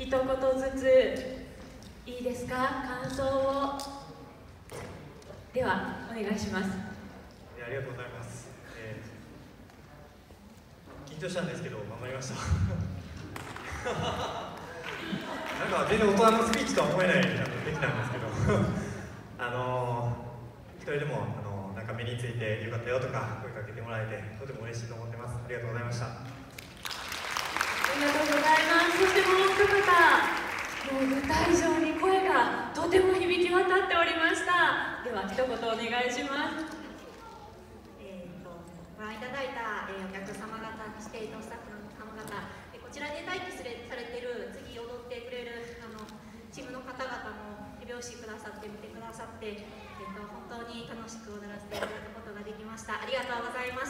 一言ずついいですか？感想を。ではお願いします。ありがとうございます、えー、緊張したんですけど頑張りました。なんか全然大人のスピーチとは思えないできたんですけど。あのー、一人でもあのー、なんか目についてよかったよとか声かけてもらえてとても嬉しいと思ってます。ありがとうございましたありがとうございますそしてもう一方もう舞台上に声がとても響き渡っておりました。では一言お願いします。えーと、ご覧いただいた、えー、お客様方そしてスタッフの方々、えこちらで待機されている次踊ってくれるあのチームの方々も手拍子くださって見てくださって、えーと、本当に楽しく踊らせていただくことができました。ありがとうございました